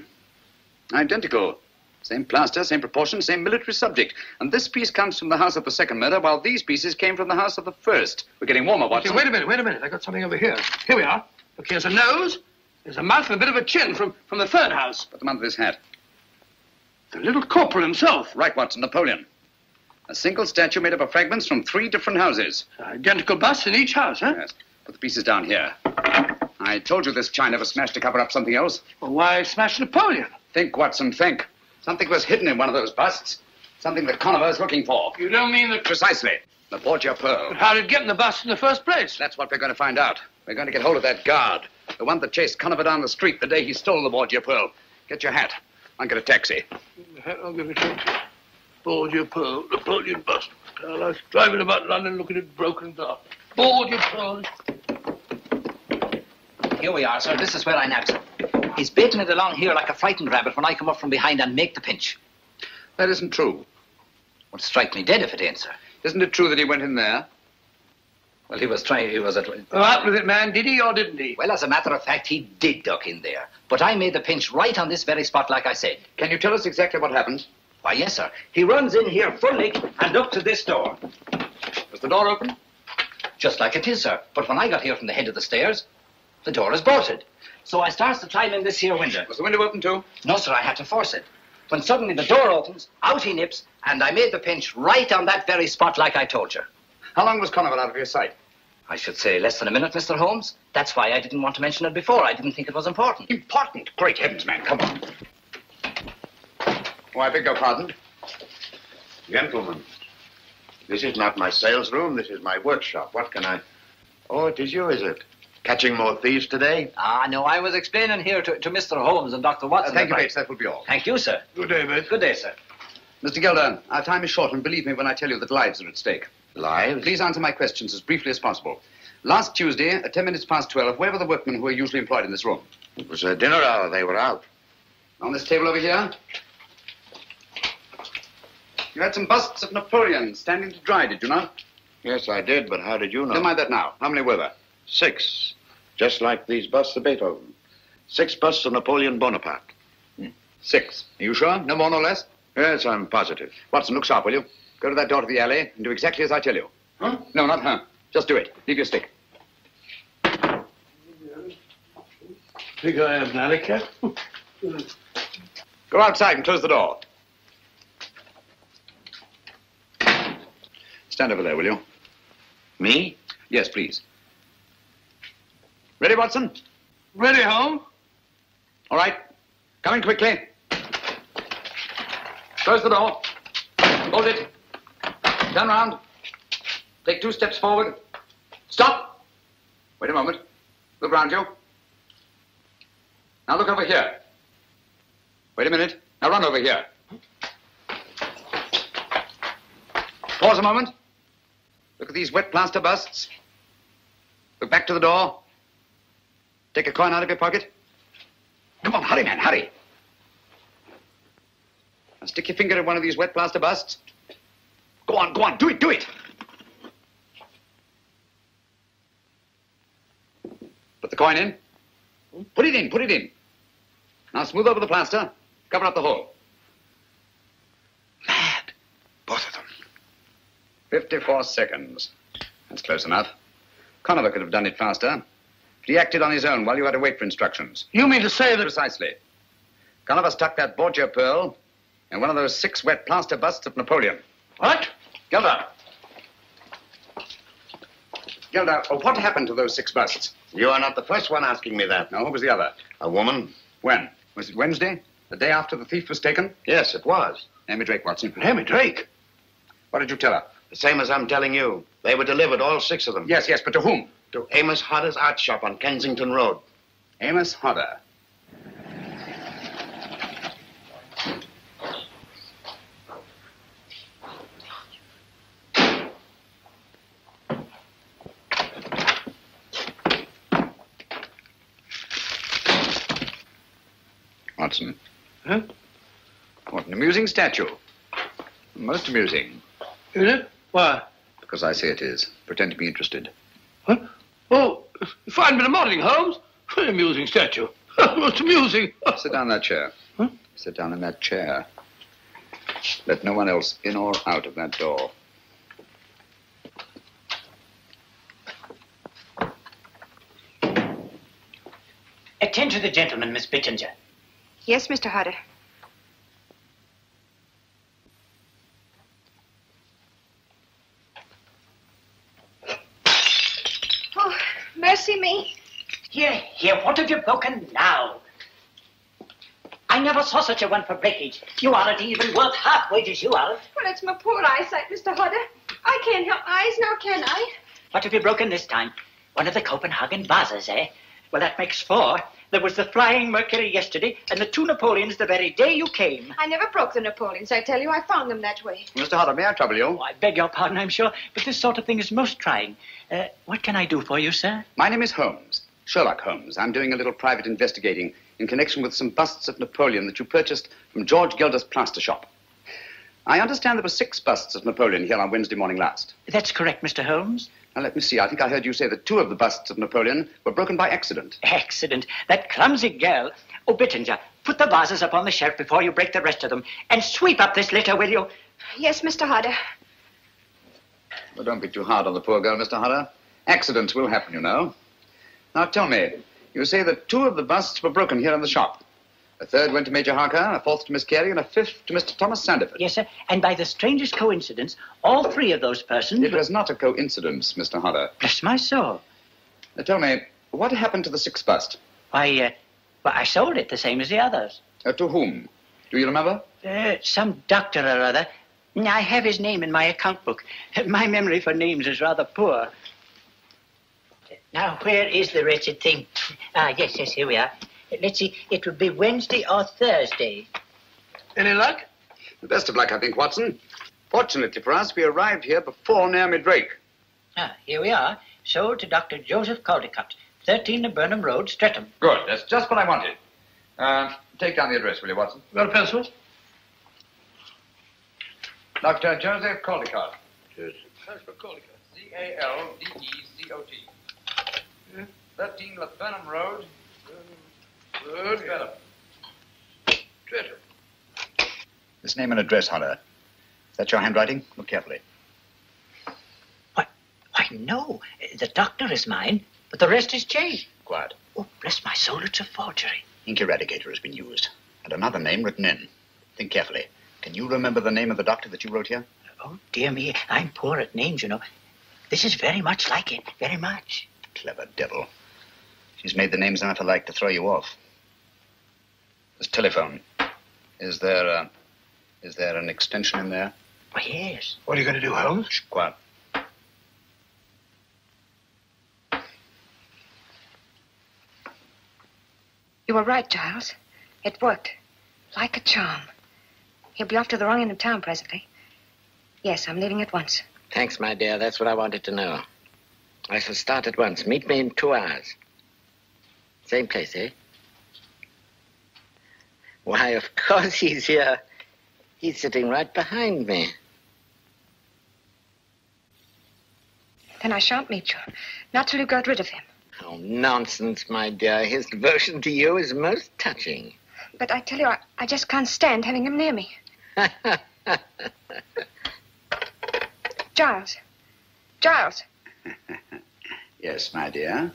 Identical. Same plaster, same proportion, same military subject. And this piece comes from the house of the second murder, while these pieces came from the house of the first. We're getting warmer, Watson. Wait a minute, wait a minute. I got something over here. Here we are. Look, here's a nose. There's a mouth and a bit of a chin from, from the third house. Put them under this hat. The little corporal himself. Right, Watson, Napoleon. A single statue made up of fragments from three different houses. Identical busts in each house, huh? Yes. Put the pieces down here. I told you this china was smashed to cover up something else. Well, why smash Napoleon? Think, Watson, think. Something was hidden in one of those busts. Something that Conover is looking for. You don't mean that... Precisely. The Borgia Pearl. But how did it get in the bust in the first place? That's what we're going to find out. We're going to get hold of that guard. The one that chased Conover down the street the day he stole the Borgia Pearl. Get your hat. I'll get a taxi. The hat I'll give it to you. Borgia pearl, Napoleon bust. I like driving about London looking at broken glass. Borgia pearl. Here we are, sir. This is where I nabbed him. He's baiting it along here like a frightened rabbit when I come up from behind and make the pinch. That isn't true. Would strike me dead if it ain't, sir. Isn't it true that he went in there? Well, he was trying, he was at... Oh, out with it, man. Did he or didn't he? Well, as a matter of fact, he did duck in there. But I made the pinch right on this very spot, like I said. Can you tell us exactly what happened? Why, yes, sir. He runs in here full lick and up to this door. Was the door open? Just like it is, sir. But when I got here from the head of the stairs, the door is bolted. So I starts to climb in this here window. Was the window open too? No, sir, I had to force it. When suddenly the door opens, out he nips, and I made the pinch right on that very spot like I told you. How long was Conover out of your sight? I should say less than a minute, Mr. Holmes. That's why I didn't want to mention it before. I didn't think it was important. Important? Great heavens, man. Come on. Oh, I beg your pardon. Gentlemen, this is not my sales room. This is my workshop. What can I... Oh, it is you, is it? Catching more thieves today? Ah, no, I was explaining here to, to Mr. Holmes and Dr. Watson. Uh, thank you, that I- Bates. That will be all. Thank you, sir. Good day, mate. Good day, sir. Mr. Gilder, our time is short, and believe me when I tell you that lives are at stake. Lives? Please answer my questions as briefly as possible. Last Tuesday, at 10 minutes past 12, where were the workmen who were usually employed in this room? It was a dinner hour. They were out. On this table over here? You had some busts of Napoleon standing to dry, did you not? Yes, I did, but how did you know? Never mind that now. How many were there? Six. Just like these busts of Beethoven. Six busts of Napoleon Bonaparte. Hmm. Six. Are you sure? No more, no less? Yes, I'm positive. Watson, look sharp, will you? Go to that door to the alley and do exactly as I tell you. Huh? No, not her. Just do it. Leave your stick. Think I am an alley cat? Go outside and close the door. Stand over there, will you? Me? Yes, please. Ready, Watson? Ready, Holmes? All right. Come in quickly. Close the door. Hold it. Turn round. Take two steps forward. Stop. Wait a moment. Look round you. Now look over here. Wait a minute. Now run over here. Pause a moment. Look at these wet plaster busts. Look back to the door. Take a coin out of your pocket. Come on, hurry, man, hurry. Now stick your finger in one of these wet plaster busts. Go on, go on, do it, do it. Put the coin in. Put it in, put it in. Now smooth over the plaster. Cover up the hole. Mad. Both of them. 54 seconds. That's close enough. Conover could have done it faster. But he acted on his own while you had to wait for instructions. You mean to say that... Precisely. Conover stuck that Borgia pearl in one of those six wet plaster busts of Napoleon. What? Gilder. Gilder, oh, what happened to those six busts? You are not the first one asking me that. No, who was the other? A woman? When? Was it Wednesday? The day after the thief was taken? Yes, it was. Naomi Drake, Watson. Naomi Drake? What did you tell her? The same as I'm telling you. They were delivered, all six of them. Yes, yes, but to whom? To Amos Hodder's art shop on Kensington Road. Amos Hodder. Watson. Huh? What an amusing statue. Most amusing. Is it? Why? Because I say it is. Pretend to be interested. Oh, fine bit of modeling, Holmes. Very amusing statue. (laughs) Most amusing. (laughs) Sit down in that chair. Sit down in that chair. Let no one else in or out of that door. Attend to the gentleman, Miss Bittinger. Yes, Mr. Hodder. Oh, mercy me. Here, here, what have you broken now? I never saw such a one for breakage. You aren't even worth half wages, you are. Well, it's my poor eyesight, Mr. Hodder. I can't help eyes now, can I? What have you broken this time? One of the Copenhagen vases, eh? Well, that makes four. There was the Flying Mercury yesterday, and the two Napoleons the very day you came. I never broke the Napoleons, I tell you. I found them that way. Mr. Hodder, may I trouble you? Oh, I beg your pardon, I'm sure, but this sort of thing is most trying. Uh, what can I do for you, sir? My name is Holmes. Sherlock Holmes. I'm doing a little private investigating in connection with some busts of Napoleon that you purchased from George Gilder's plaster shop. I understand there were six busts of Napoleon here on Wednesday morning last. That's correct, Mr. Holmes. Now, let me see. I think I heard you say that two of the busts of Napoleon were broken by accident. Accident. That clumsy girl. Oh, Bittinger, put the vases up on the shelf before you break the rest of them. And sweep up this litter, will you? Yes, Mr. Hodder. Well, don't be too hard on the poor girl, Mr. Hodder. Accidents will happen, you know. Now, tell me, you say that two of the busts were broken here in the shop. A third went to Major Harker, a fourth to Miss Carey, and a fifth to Mr. Thomas Sanderford. Yes, sir. And by the strangest coincidence, all three of those persons. It was not a coincidence, Mr. Hodder. Bless my soul. Now, tell me, what happened to the sixth bust? Why, uh, well, I sold it the same as the others. Uh, to whom? Do you remember? Uh, some doctor or other. I have his name in my account book. My memory for names is rather poor. Now, where is the wretched thing? Ah, yes, yes, here we are. Let's see, it would be Wednesday or Thursday. Any luck? The best of luck, I think, Watson. Fortunately for us, we arrived here before Naomi Drake. Ah, here we are. Sold to Dr. Joseph Caldecott, 13 the Burnham Road, Streatham. Good. That's just what I wanted. Uh, take down the address, will you, Watson? Got a pencil? Dr. Joseph Caldecott. Joseph Caldecott. C-A-L-D-E-C-O-T. 13 Burnham Road. Good. This name and address, Hunter. Is that your handwriting? Look carefully. Why, why, no. The doctor is mine, but the rest is changed. Quiet. Oh, bless my soul, it's a forgery. Ink eradicator has been used, and another name written in. Think carefully. Can you remember the name of the doctor that you wrote here? Oh, dear me, I'm poor at names, you know. This is very much like it, very much. Clever devil. She's made the names enough alike to throw you off. This telephone. Is there, uh, is there an extension in there? Oh, yes. What are you going to do, Holmes? Shh, quiet. You were right, Giles. It worked. Like a charm. He'll be off to the wrong end of town presently. Yes, I'm leaving at once. Thanks, my dear. That's what I wanted to know. I shall start at once. Meet me in two hours. Same place, eh? Why, of (laughs) course he's here. He's sitting right behind me. Then I shan't meet you. Not till you've got rid of him. Oh, nonsense, my dear. His devotion to you is most touching. But I tell you, I, I just can't stand having him near me. (laughs) Giles. Giles. (laughs) Yes, my dear.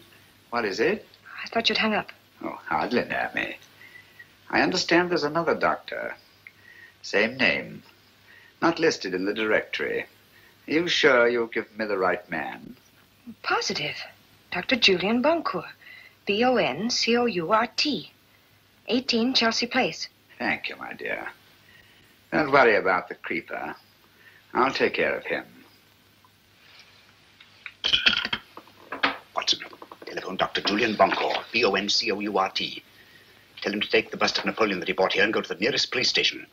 What is it? I thought you'd hung up. Oh, hardly, Naomi. I understand there's another doctor. Same name. Not listed in the directory. Are you sure you'll give me the right man? Positive. Dr. Julian Boncourt. B O N C O U R T. 18 Chelsea Place. Thank you, my dear. Don't worry about the creeper. I'll take care of him. Telephone Dr. Julian Boncourt, B O N C O U R T. Tell him to take the bust of Napoleon that he bought here and go to the nearest police station.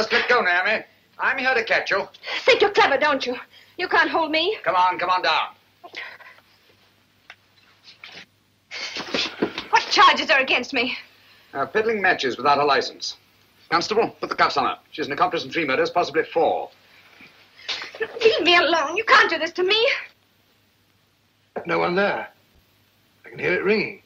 Just let go, Naomi. I'm here to catch you. Think you're clever, don't you? You can't hold me. Come on, come on down. What charges are against me? Uh, peddling matches without a license. Constable, put the cuffs on her. She's an accomplice in three murders, possibly four. Leave me alone. You can't do this to me. No one there. I can hear it ringing.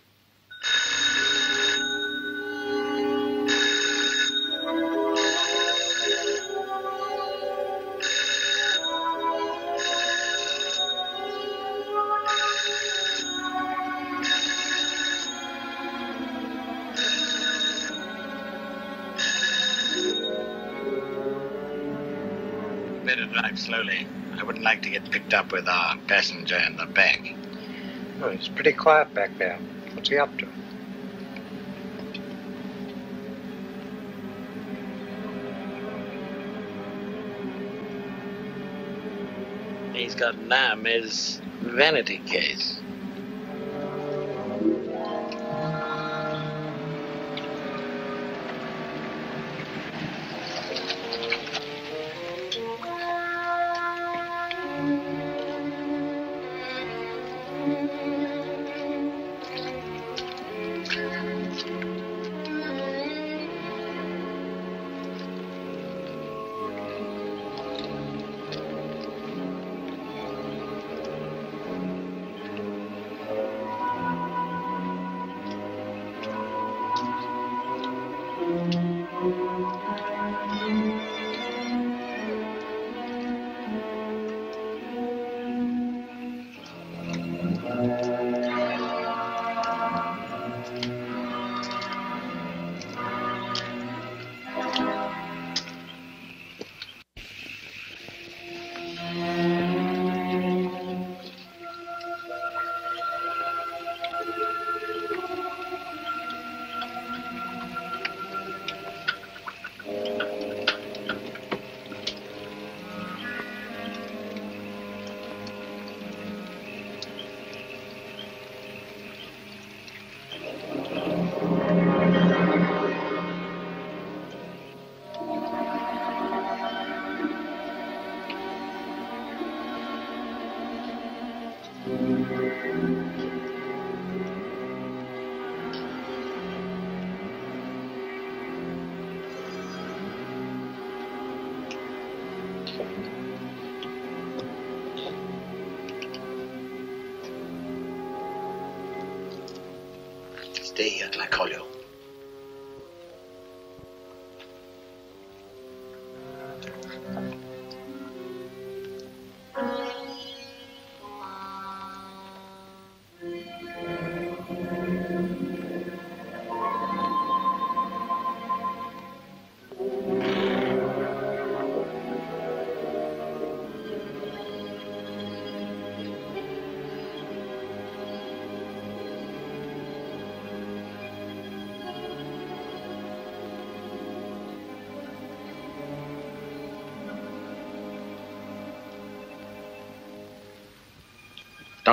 Better drive slowly. I wouldn't like to get picked up with our passenger in the back. Oh, it's pretty quiet back there. What's he up to? He's got Naomi's vanity case. Stay at La Collio.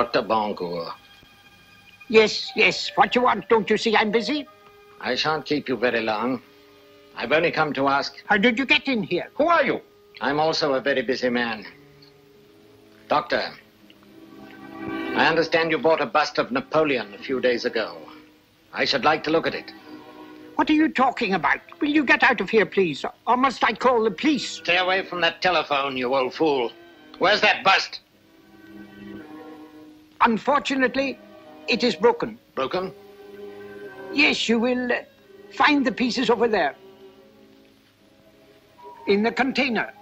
Dr. Boncourt, Yes, yes. What you want? Don't you see I'm busy? I shan't keep you very long. I've only come to ask. How did you get in here? Who are you? I'm also a very busy man. Doctor, I understand you bought a bust of Napoleon a few days ago. I should like to look at it. What are you talking about? Will you get out of here, please? Or must I call the police? Stay away from that telephone, you old fool. Where's that bust? Unfortunately, it is broken. Broken? Yes, you will uh, find the pieces over there. In the container.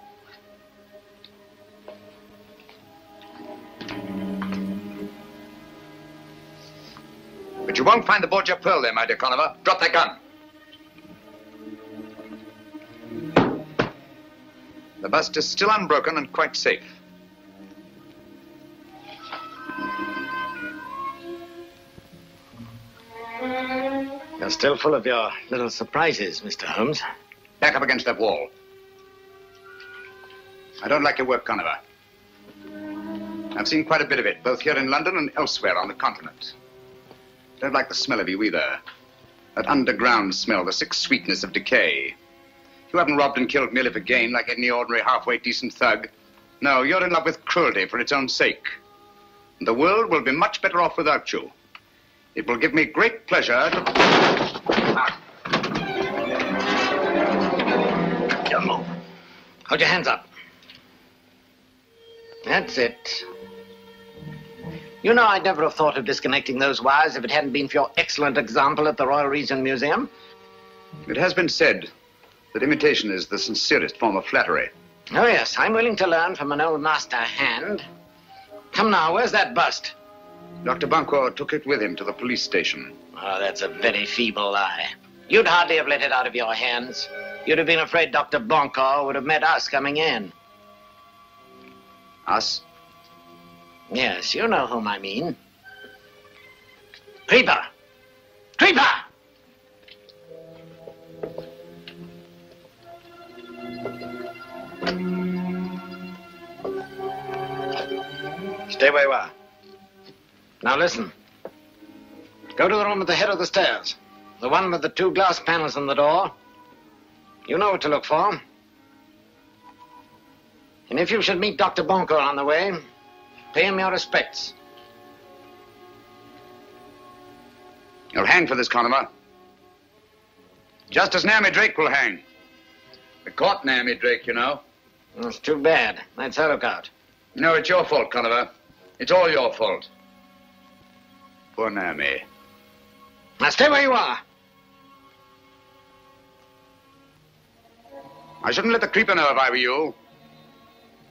But you won't find the Borgia pearl there, my dear Conover. Drop that gun. The bust is still unbroken and quite safe. You're still full of your little surprises, Mr. Holmes. Back up against that wall. I don't like your work, Conover. I've seen quite a bit of it, both here in London and elsewhere on the continent. Don't like the smell of you either. That underground smell, the sick sweetness of decay. You haven't robbed and killed merely for gain like any ordinary halfway decent thug. No, you're in love with cruelty for its own sake. And the world will be much better off without you. It will give me great pleasure to. Don't move. Hold your hands up. That's it. You know, I'd never have thought of disconnecting those wires if it hadn't been for your excellent example at the Royal Regent Museum. It has been said that imitation is the sincerest form of flattery. Oh, yes, I'm willing to learn from an old master hand. Come now, where's that bust? Dr. Boncourt took it with him to the police station. Oh, that's a very feeble lie. You'd hardly have let it out of your hands. You'd have been afraid Dr. Boncourt would have met us coming in. Us? Yes, you know whom I mean. Creeper! Creeper! Stay where you are. Now listen. Go to the room at the head of the stairs. The one with the two glass panels in the door. You know what to look for. And if you should meet Dr. Boncourt on the way, pay him your respects. You'll hang for this, Conover. Just as Naomi Drake will hang. We caught Naomi Drake, you know. That's too bad. That's her lookout. No, it's your fault, Conover. It's all your fault. Poor Naomi. Now stay where you are. I shouldn't let the creeper know if I were you.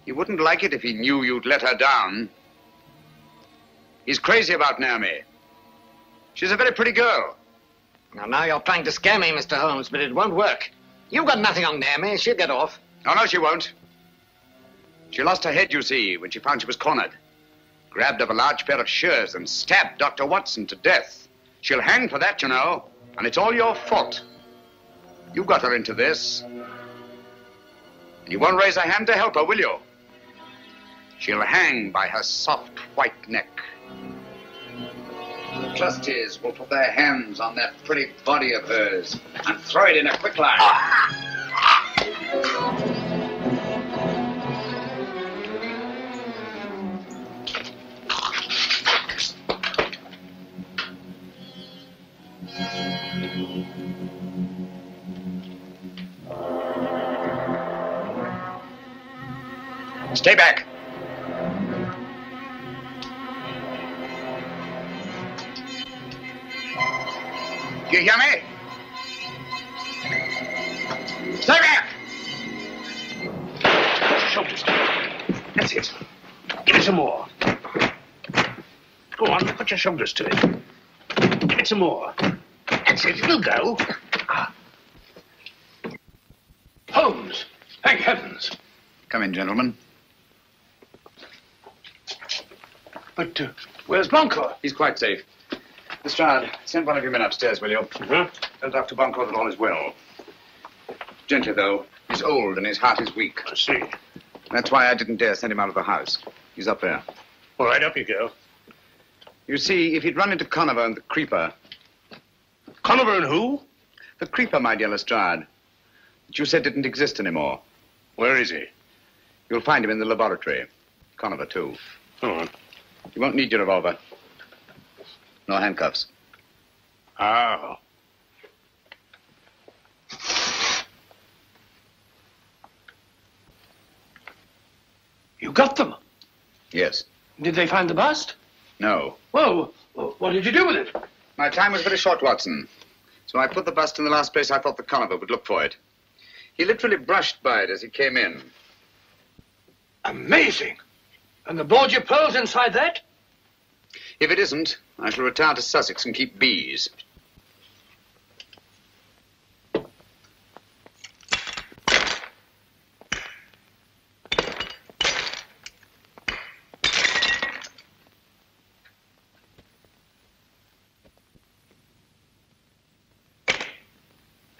He wouldn't like it if he knew you'd let her down. He's crazy about Naomi. She's a very pretty girl. Now, now you're trying to scare me, Mr. Holmes, but it won't work. You've got nothing on Naomi. She'll get off. Oh, no, she won't. She lost her head, you see, when she found she was cornered. Grabbed up a large pair of shears and stabbed Dr. Watson to death. She'll hang for that, you know, and it's all your fault. You got her into this. And you won't raise a hand to help her, will you? She'll hang by her soft white neck. The trustees will put their hands on that pretty body of hers and throw it in a quick (laughs) Stay back. you hear me? Stay back! Shoulders. That's it. Give it some more. Go on, put your shoulders to it. Give it some more. That's it, it'll go. Ah. Holmes! Thank heavens! Come in, gentlemen. But uh, where's Boncourt? He's quite safe. Lestrade, send one of your men upstairs, will you? Uh-huh. Tell Dr. Boncourt that all is well. Gently, though. He's old and his heart is weak. I see. That's why I didn't dare send him out of the house. He's up there. All right, up you go. You see, if he'd run into Conover and the Creeper. Conover and who? The Creeper, my dear Lestrade. That you said didn't exist anymore. Where is he? You'll find him in the laboratory. Conover, too. Go on. You won't need your revolver. No handcuffs. Oh. You got them? Yes. Did they find the bust? No. Well, what did you do with it? My time was very short, Watson. So I put the bust in the last place I thought the Conover would look for it. He literally brushed by it as he came in. Amazing. And the Borgia pearls inside that? If it isn't, I shall retire to Sussex and keep bees.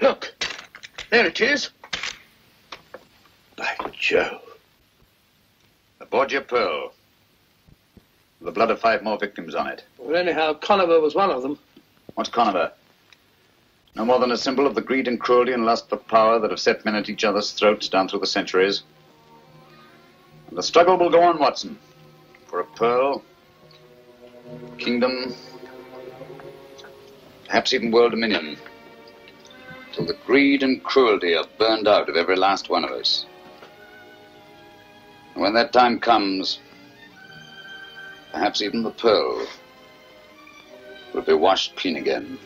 Look, there it is. By Jove. Borgia pearl. The blood of five more victims on it. Well, anyhow, Conover was one of them. What's Conover? No more than a symbol of the greed and cruelty and lust for power that have set men at each other's throats down through the centuries. And the struggle will go on, Watson. For a pearl, kingdom, perhaps even world dominion. Till the greed and cruelty are burned out of every last one of us. When that time comes, perhaps even the pearl will be washed clean again.